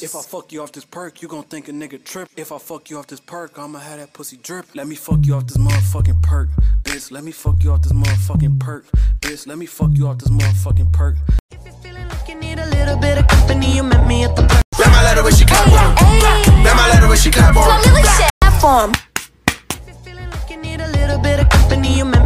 If I fuck you off this perk, you gon' think a nigga trip. If I fuck you off this perk, I'ma have that pussy drip. Let me fuck you off this motherfucking perk, bitch. Let me fuck you off this motherfucking perk, bitch. Let me fuck you off this motherfucking perk. If you're feeling like you need a little bit of company, you met me at the perk. Let my letter when she clap on. Let my letter when she clap on. Platform. If you're feeling like you need a little bit of company, you met